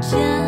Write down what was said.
见